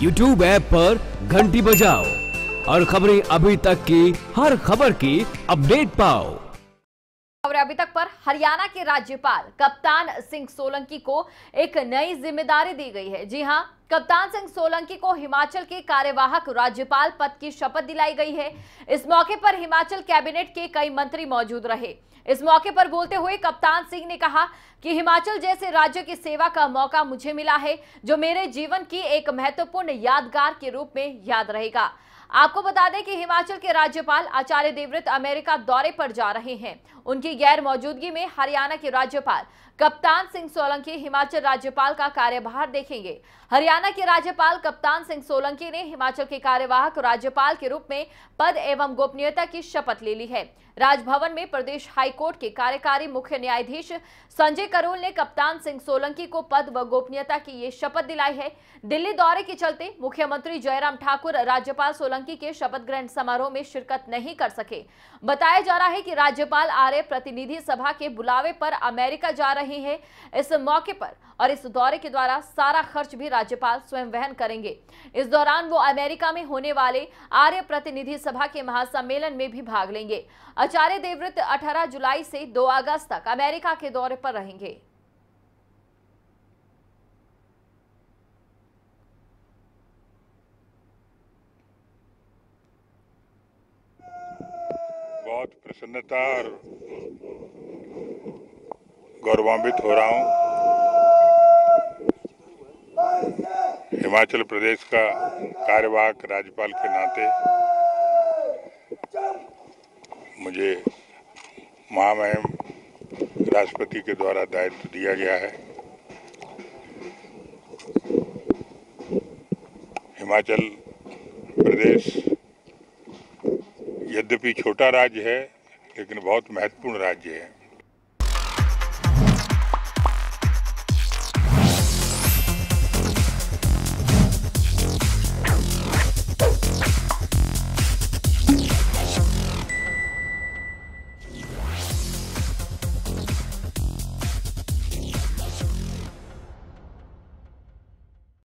YouTube app पर घंटी बजाओ और खबरें अभी तक की, हर खबर की अपडेट पाओ। खबरें अभी तक पर हरियाणा के राज्यपाल कप्तान सिंह सोलंकी को एक नई ज़िम्मेदारी दी गई है। जी हाँ कप्तान सिंह सोलंकी को हिमाचल के कार्यवाहक राज्यपाल पद की शपथ दिलाई गई है। इस मौके पर हिमाचल कैबिनेट के कई मंत्री मौजूद रहे। इस मौके पर बोलते हुए कप्तान सिंह ने कहा कि हिमाचल जैसे राज्य की सेवा का मौका मुझे मिला है, जो मेरे जीवन की एक महत्वपूर्ण यादगार के रूप में याद रहेगा। आपको बता दें कि हिमाचल के राज्यपाल आचार्य देवव्रत अमेरिका दौरे पर जा रहे हैं। उनकी गैर मौजूदगी में हरियाणा के राज्यपाल कप्तान सिंह सोलंकी हिमाचल राज्यपाल का कार्यभार देखेंगे। हरियाणा के राज्यपाल कप्तान सिंह सोलंकी ने हिमाचल के कार्यवाहक राज्यपाल के रूप में पद एवं गोपनीयता की शपथ ले ली है। राजभवन में प्रदेश हाईकोर्ट के कार्यकारी मुख्य न्यायाधीश संजय करोल ने कप्तान सिंह सोलंकी को पद व गोपनीयता की ये शपथ दिलाई है। दिल्ली दौरे के चलते मुख्यमंत्री जयराम ठाकुर, राज्यपाल सोलंकी के शपथ ग्रहण समारोह में शिरकत नहीं कर सके। बताया जा रहा है कि राज्यपाल आर्य प्रतिनिधि सभा के बुलावे पर अमेरिका जा रहे हैं इस मौके पर और इस दौरे के द्वारा सारा खर्च भी राज्यपाल स्वयं वहन करेंगे। इस दौरान वो अमेरिका में होने वाले आर्य प्रतिनिधि सभा के महासम्मेलन में भी भाग लेंगे। आचार्य देवव्रत 18 जुलाई से दो अगस्त तक अमेरिका के दौरे पर रहेंगे बहुत प्रसन्नता और गौरवान्वित हो रहा हूँ। हिमाचल प्रदेश का कार्यवाहक राज्यपाल के नाते मुझे महामहिम राष्ट्रपति के द्वारा दायित्व दिया गया है। हिमाचल प्रदेश यद्यपि छोटा राज्य है लेकिन बहुत महत्वपूर्ण राज्य है।